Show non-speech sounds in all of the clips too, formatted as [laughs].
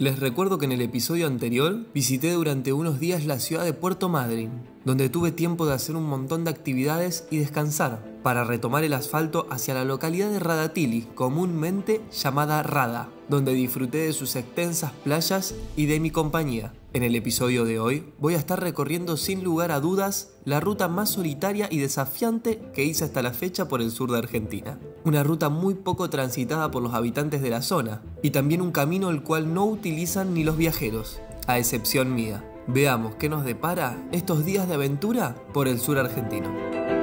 Les recuerdo que en el episodio anterior visité durante unos días la ciudad de Puerto Madryn, donde tuve tiempo de hacer un montón de actividades y descansar, para retomar el asfalto hacia la localidad de Radatili, comúnmente llamada Rada, donde disfruté de sus extensas playas y de mi compañía. En el episodio de hoy voy a estar recorriendo sin lugar a dudas la ruta más solitaria y desafiante que hice hasta la fecha por el sur de Argentina. Una ruta muy poco transitada por los habitantes de la zona y también un camino el cual no utilizan ni los viajeros, a excepción mía. Veamos qué nos depara estos días de aventura por el sur argentino.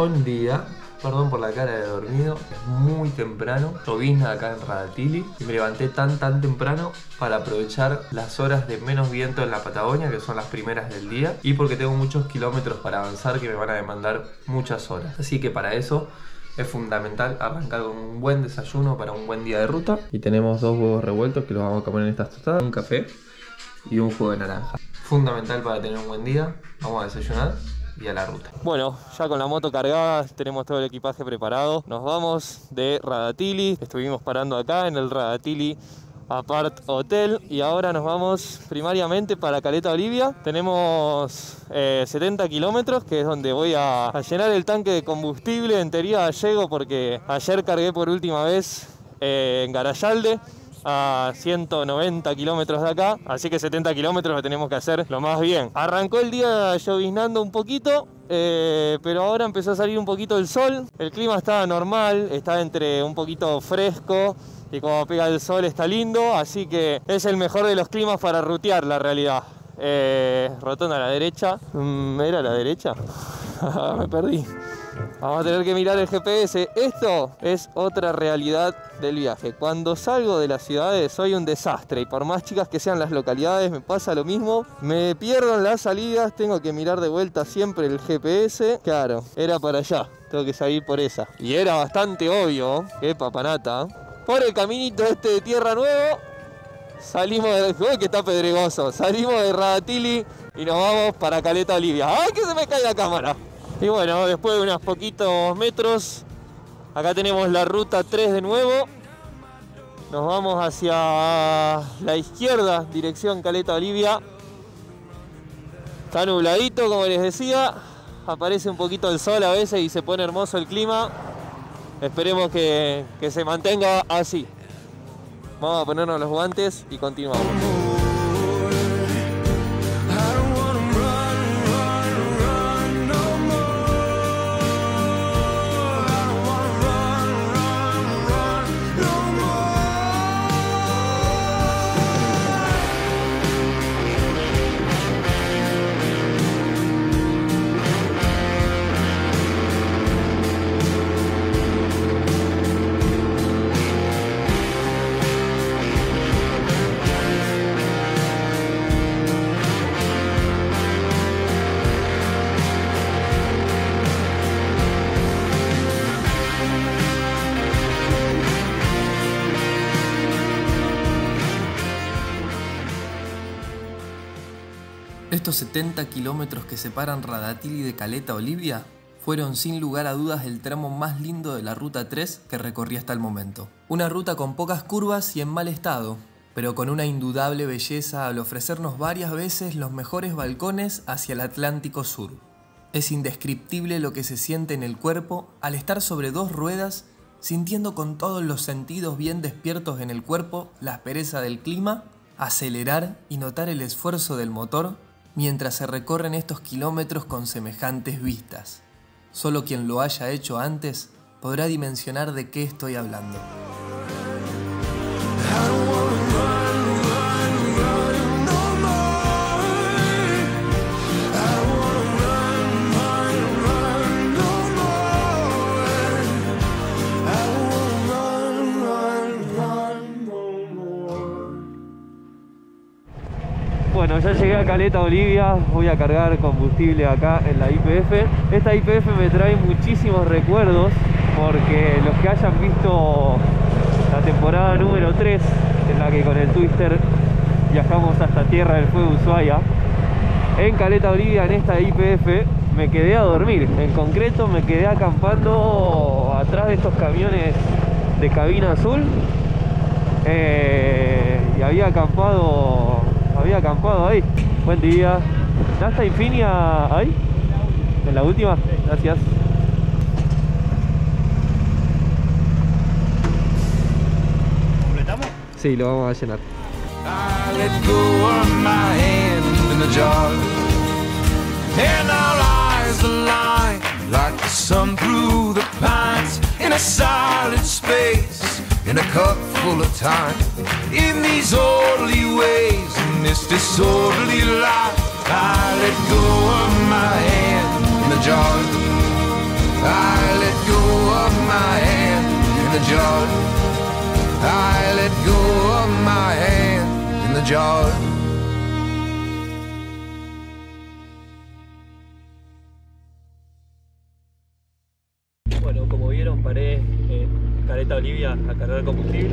Buen día, Perdón por la cara de dormido, es muy temprano, llovizna acá en Radatili y me levanté tan tan temprano para aprovechar las horas de menos viento en la Patagonia, que son las primeras del día, y porque tengo muchos kilómetros para avanzar que me van a demandar muchas horas. Así que para eso es fundamental arrancar con un buen desayuno para un buen día de ruta. Y tenemos dos huevos revueltos que los vamos a comer en estas tostadas, un café y un jugo de naranja. Fundamental para tener un buen día. Vamos a desayunar la ruta. Bueno, ya con la moto cargada, tenemos todo el equipaje preparado. Nos vamos de Radatili. Estuvimos parando acá en el Radatili Apart Hotel y ahora nos vamos primariamente para Caleta Olivia. Tenemos 70 eh, kilómetros que es donde voy a, llenar el tanque de combustible. En teoría llego porque ayer cargué por última vez eh, en Garayalde a 190 kilómetros de acá, así que 70 kilómetros lo tenemos que hacer lo más bien. Arrancó el día lloviznando un poquito, eh, pero ahora empezó a salir un poquito el sol, el clima está normal, está entre un poquito fresco y como pega el sol está lindo, así que es el mejor de los climas para rutear la realidad. Eh, a la derecha, mm, ¿era la derecha? [laughs] Me perdí. Vamos a tener que mirar el GPS. Esto es otra realidad del viaje. Cuando salgo de las ciudades soy un desastre y por más chicas que sean las localidades me pasa lo mismo. Me pierdo en las salidas, tengo que mirar de vuelta siempre el GPS. Claro, era para allá. Tengo que salir por esa. Y era bastante obvio, que papanata. Por el caminito este de Tierra Nuevo salimos de... Uy, que está pedregoso. Salimos de Radatili y nos vamos para Caleta Olivia. ¡Ay, que se me cae la cámara! Y bueno, después de unos poquitos metros, acá tenemos la ruta 3 de nuevo. Nos vamos hacia la izquierda, dirección Caleta Olivia. Está nubladito, como les decía. Aparece un poquito el sol a veces y se pone hermoso el clima. Esperemos que, que se mantenga así. Vamos a ponernos los guantes y continuamos. Estos 70 kilómetros que separan Radatili de Caleta Olivia fueron sin lugar a dudas el tramo más lindo de la Ruta 3 que recorrí hasta el momento. Una ruta con pocas curvas y en mal estado, pero con una indudable belleza al ofrecernos varias veces los mejores balcones hacia el Atlántico Sur. Es indescriptible lo que se siente en el cuerpo al estar sobre dos ruedas, sintiendo con todos los sentidos bien despiertos en el cuerpo la aspereza del clima, acelerar y notar el esfuerzo del motor mientras se recorren estos kilómetros con semejantes vistas. Solo quien lo haya hecho antes podrá dimensionar de qué estoy hablando. Bueno, ya llegué a Caleta Olivia, voy a cargar combustible acá en la IPF. Esta IPF me trae muchísimos recuerdos porque los que hayan visto la temporada número 3 en la que con el Twister viajamos hasta Tierra del Fuego Ushuaia, en Caleta Olivia, en esta IPF, me quedé a dormir. En concreto me quedé acampando atrás de estos camiones de cabina azul. Eh, y había acampado, había acampado ahí. Buen día. ¿Nasta Infinia ahí? ¿En la última? Gracias. ¿Completamos? Sí, lo vamos a llenar. In a solid space, in a cup full of time. In these orderly ways, in this disorderly life, I let go of my hand in the jar. I let go of my hand in the jar. I let go of my hand in the jar. Bueno, como vieron, paré en Caleta Olivia a cargar combustible.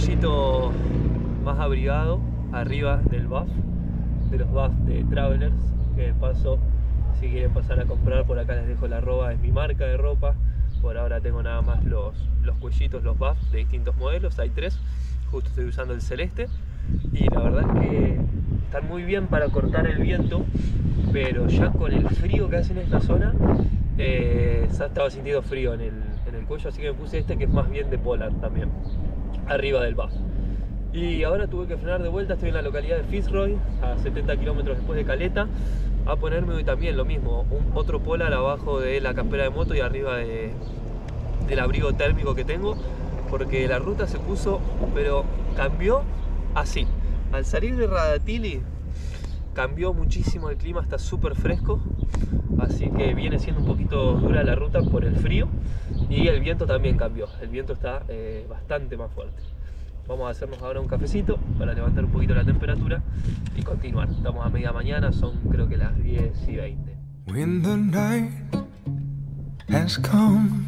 Cuellito más abrigado arriba del buff, de los buffs de Travelers, que de paso, si quieren pasar a comprar, por acá les dejo la arroba, es mi marca de ropa. Por ahora tengo nada más los, los cuellitos, los buffs de distintos modelos, hay tres, justo estoy usando el celeste. Y la verdad es que están muy bien para cortar el viento, pero ya con el frío que hace en esta zona, eh, ya estaba sintiendo frío en el, en el cuello, así que me puse este que es más bien de polar también, arriba del buff. Y ahora tuve que frenar de vuelta, estoy en la localidad de Fitzroy, a 70 kilómetros después de Caleta, a ponerme hoy también lo mismo, un, otro polar abajo de la campera de moto y arriba de, del abrigo térmico que tengo, porque la ruta se puso, pero cambió así. Al salir de Radatili cambió muchísimo el clima, está súper fresco, así que viene siendo un poquito dura la ruta por el frío y el viento también cambió, el viento está eh, bastante más fuerte. Vamos a hacernos ahora un cafecito para levantar un poquito la temperatura y continuar. Estamos a media mañana, son creo que las 10 y 20. When the night has come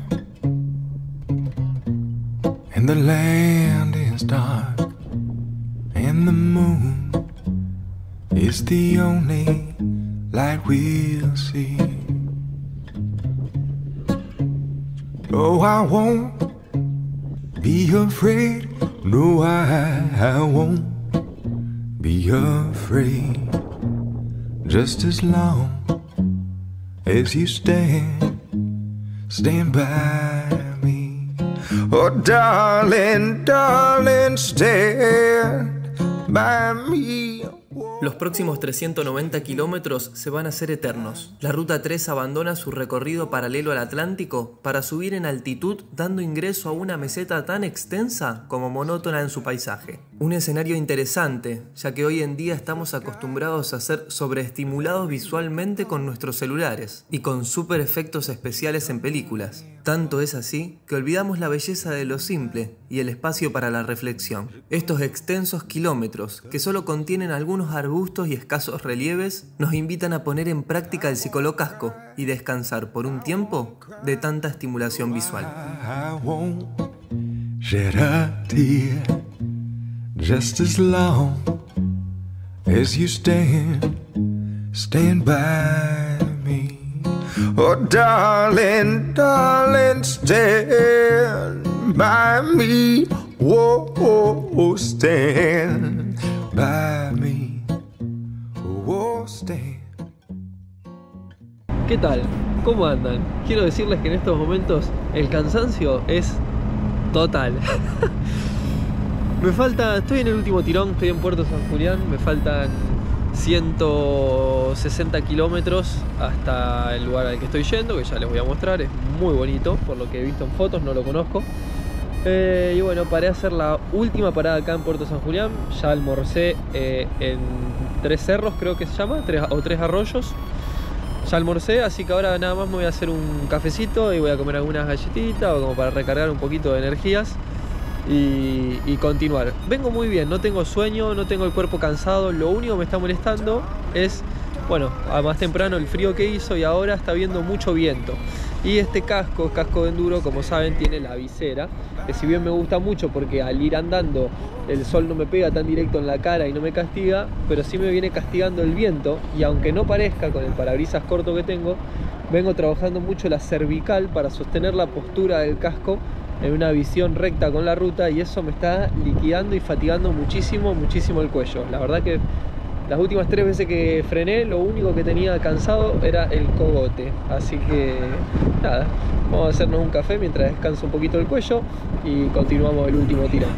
and the land is dark and the moon is the only light we'll see. Oh, I won't be afraid. No, I, I won't be afraid. Just as long as you stand, stand by me. Oh, darling, darling, stand by me. Los próximos 390 kilómetros se van a hacer eternos. La Ruta 3 abandona su recorrido paralelo al Atlántico para subir en altitud dando ingreso a una meseta tan extensa como monótona en su paisaje. Un escenario interesante, ya que hoy en día estamos acostumbrados a ser sobreestimulados visualmente con nuestros celulares y con super efectos especiales en películas. Tanto es así que olvidamos la belleza de lo simple y el espacio para la reflexión. Estos extensos kilómetros, que solo contienen algunos arbustos y escasos relieves, nos invitan a poner en práctica el psicolocasco y descansar por un tiempo de tanta estimulación visual. Oh, darling, darling, stand by me. ¿Qué tal? ¿Cómo andan? Quiero decirles que en estos momentos el cansancio es total. [laughs] me falta, estoy en el último tirón, estoy en Puerto San Julián, me faltan 160 kilómetros hasta el lugar al que estoy yendo, que ya les voy a mostrar, es muy bonito, por lo que he visto en fotos, no lo conozco. Eh, y bueno, paré a hacer la última parada acá en Puerto San Julián, ya almorcé eh, en tres cerros creo que se llama, o tres arroyos. Ya almorcé, así que ahora nada más me voy a hacer un cafecito y voy a comer algunas galletitas o como para recargar un poquito de energías y, continuar. Vengo muy bien, no tengo sueño, no tengo el cuerpo cansado, lo único que me está molestando es, bueno, a más temprano el frío que hizo y ahora está viendo mucho viento. Y este casco, casco de enduro, como saben, tiene la visera, que si bien me gusta mucho porque al ir andando el sol no me pega tan directo en la cara y no me castiga, pero sí me viene castigando el viento y aunque no parezca con el parabrisas corto que tengo, vengo trabajando mucho la cervical para sostener la postura del casco en una visión recta con la ruta y eso me está liquidando y fatigando muchísimo, muchísimo el cuello. La verdad que las últimas tres veces que frené, lo único que tenía cansado era el cogote. Así que nada, vamos a hacernos un café mientras descanso un poquito el cuello y continuamos el último tirón.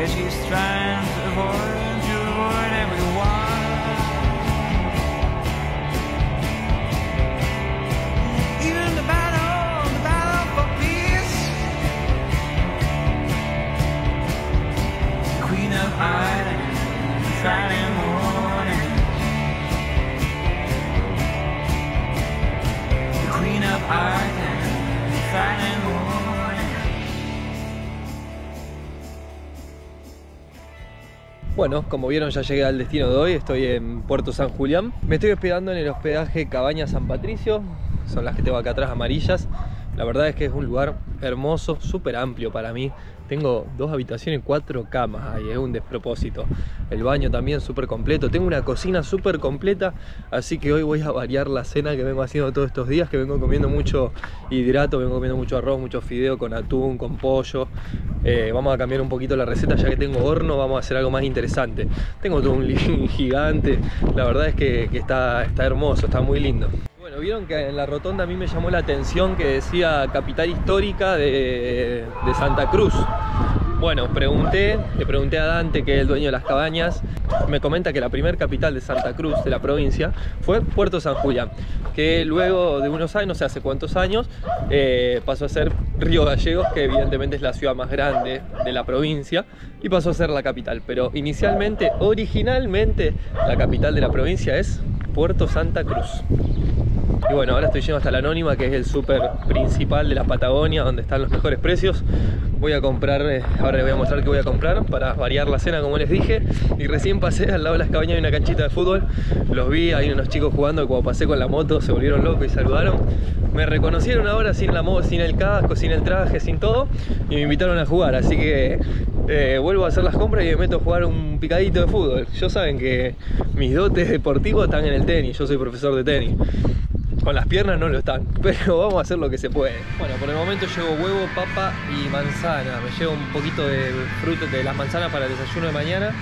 Yeah, she's trying to avoid, to avoid everyone. Even the battle, the battle for peace. Queen of Ireland, Friday morning. The Queen of Ireland, Friday Bueno, como vieron ya llegué al destino de hoy, estoy en Puerto San Julián. Me estoy hospedando en el hospedaje Cabaña San Patricio, son las que tengo acá atrás amarillas. La verdad es que es un lugar hermoso, súper amplio para mí. Tengo dos habitaciones, cuatro camas ahí, es un despropósito. El baño también súper completo. Tengo una cocina súper completa, así que hoy voy a variar la cena que vengo haciendo todos estos días, que vengo comiendo mucho hidrato, vengo comiendo mucho arroz, mucho fideo con atún, con pollo. Eh, vamos a cambiar un poquito la receta, ya que tengo horno, vamos a hacer algo más interesante. Tengo todo un [laughs] living gigante, la verdad es que, está hermoso, está muy lindo. Vieron que en la rotonda a mí me llamó la atención que decía capital histórica de, de Santa Cruz. Bueno, pregunté, le pregunté a Dante, que es el dueño de las cabañas, me comenta que la primer capital de Santa Cruz, de la provincia, fue Puerto San Julián, que luego de unos años, no sé hace cuántos años, eh, pasó a ser Río Gallegos, que evidentemente es la ciudad más grande de la provincia, y pasó a ser la capital. Pero inicialmente, originalmente, la capital de la provincia es Puerto Santa Cruz. Y bueno, ahora estoy yendo hasta la Anónima, que es el súper principal de la Patagonia, donde están los mejores precios. Voy a comprar, eh, ahora les voy a mostrar qué voy a comprar para variar la cena, como les dije. Y recién pasé al lado de las cabañas de una canchita de fútbol. Los vi, hay unos chicos jugando, y cuando pasé con la moto se volvieron locos y saludaron. Me reconocieron ahora sin la moto, sin el casco, sin el traje, sin todo. Y me invitaron a jugar, así que eh, vuelvo a hacer las compras y me meto a jugar un picadito de fútbol. Yo saben que mis dotes deportivos están en el tenis, yo soy profesor de tenis. Con las piernas no lo están, [laughs] pero vamos a hacer lo que se puede. Bueno, por el momento llevo huevo, papa y manzana. Me llevo un poquito de fruto de las manzanas para el desayuno de mañana.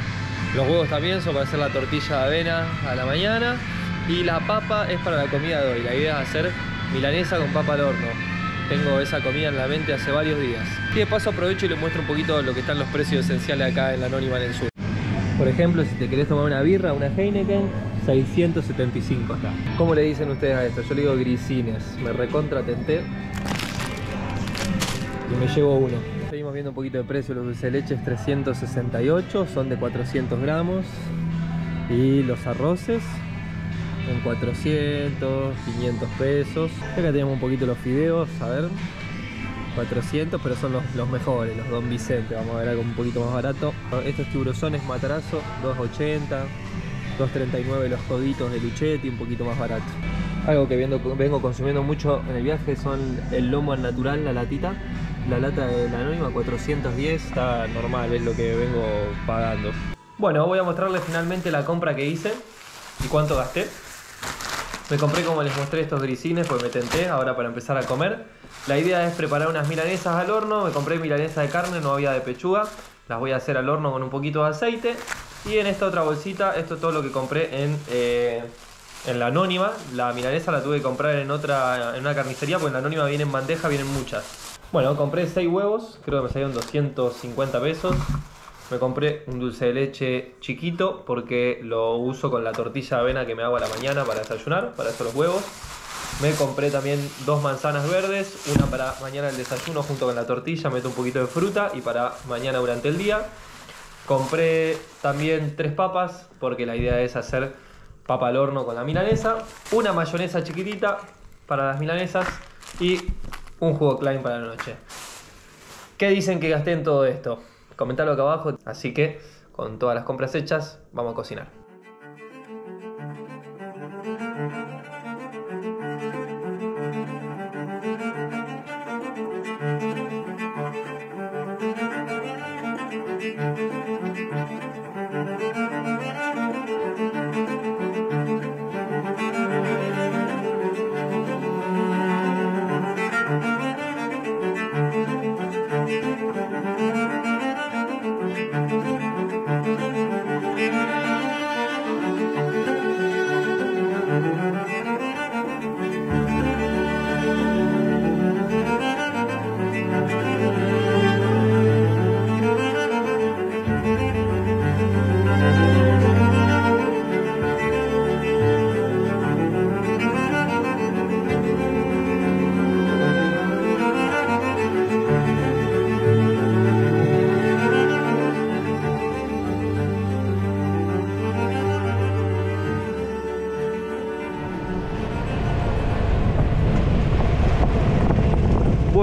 Los huevos también son para hacer la tortilla de avena a la mañana. Y la papa es para la comida de hoy. La idea es hacer milanesa con papa al horno. Tengo esa comida en la mente hace varios días. Y de paso aprovecho y les muestro un poquito lo que están los precios esenciales acá en la Anónima en el sur. Por ejemplo, si te querés tomar una birra, una Heineken, 675 está. ¿Cómo le dicen ustedes a esto? Yo le digo grisines. Me recontra tenté y me llevo uno. Seguimos viendo un poquito de precio. Los dulce de leche es 368, son de 400 gramos. Y los arroces en 400, 500 pesos. Acá tenemos un poquito los fideos, a ver. 400, pero son los, los mejores, los Don Vicente. Vamos a ver algo un poquito más barato. Estos tiburones matarazo, 280. 2.39 los coditos de Luchetti, un poquito más barato. Algo que vengo, consumiendo mucho en el viaje son el lomo al natural, la latita. La lata de la anónima 410 está normal, es lo que vengo pagando. Bueno, voy a mostrarles finalmente la compra que hice y cuánto gasté. Me compré como les mostré estos grisines pues me tenté ahora para empezar a comer. La idea es preparar unas milanesas al horno. Me compré milanesa de carne, no había de pechuga. Las voy a hacer al horno con un poquito de aceite. Y en esta otra bolsita, esto es todo lo que compré en, eh, en la anónima. La milanesa la tuve que comprar en otra en una carnicería, porque en la anónima vienen bandeja, vienen muchas. Bueno, compré 6 huevos, creo que me salieron 250 pesos. Me compré un dulce de leche chiquito porque lo uso con la tortilla de avena que me hago a la mañana para desayunar, para hacer los huevos. Me compré también dos manzanas verdes, una para mañana el desayuno junto con la tortilla, meto un poquito de fruta y para mañana durante el día. Compré también tres papas porque la idea es hacer papa al horno con la milanesa, una mayonesa chiquitita para las milanesas y un jugo Klein para la noche. ¿Qué dicen que gasté en todo esto? Comentalo acá abajo. Así que con todas las compras hechas, vamos a cocinar.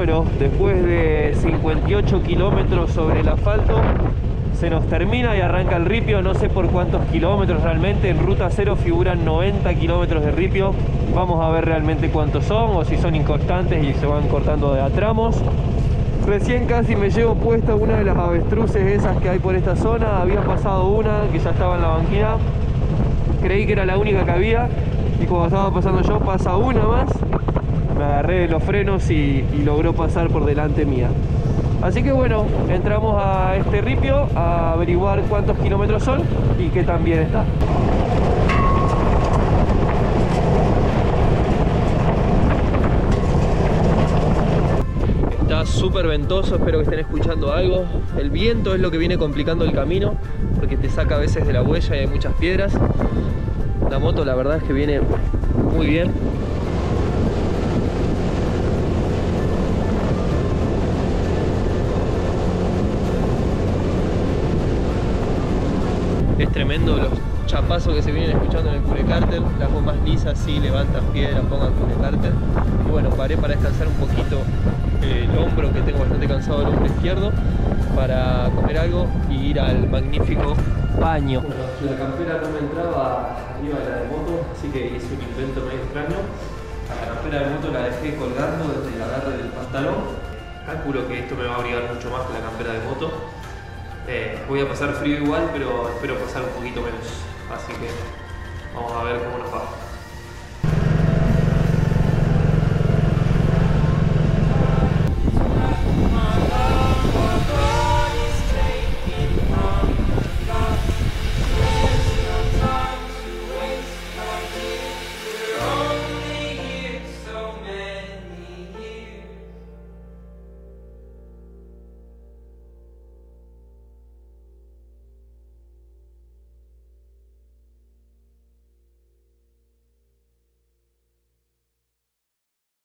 Bueno, después de 58 kilómetros sobre el asfalto, se nos termina y arranca el ripio, no sé por cuántos kilómetros realmente, en ruta cero figuran 90 kilómetros de ripio, vamos a ver realmente cuántos son o si son inconstantes y se van cortando de a tramos. Recién casi me llevo puesta una de las avestruces esas que hay por esta zona, había pasado una que ya estaba en la banquina, creí que era la única que había. Y cuando estaba pasando yo pasa una más agarré los frenos y, y, logró pasar por delante mía. Así que bueno, entramos a este ripio a averiguar cuántos kilómetros son y qué tan bien está. Está súper ventoso, espero que estén escuchando algo. El viento es lo que viene complicando el camino porque te saca a veces de la huella y hay muchas piedras. La moto la verdad es que viene muy bien, tremendo los chapazos que se vienen escuchando en el curecárter las gomas lisas sí levantan piedra pongan curecárter y bueno paré para descansar un poquito el hombro que tengo bastante cansado el hombro izquierdo para comer algo y ir al magnífico baño. La campera no me entraba arriba de la de moto así que hice un invento medio extraño. La campera de moto la dejé colgando desde el agarre del pantalón. Calculo que esto me va a abrigar mucho más que la campera de moto eh, voy a pasar frío igual, pero espero pasar un poquito menos. Así que vamos a ver cómo nos va.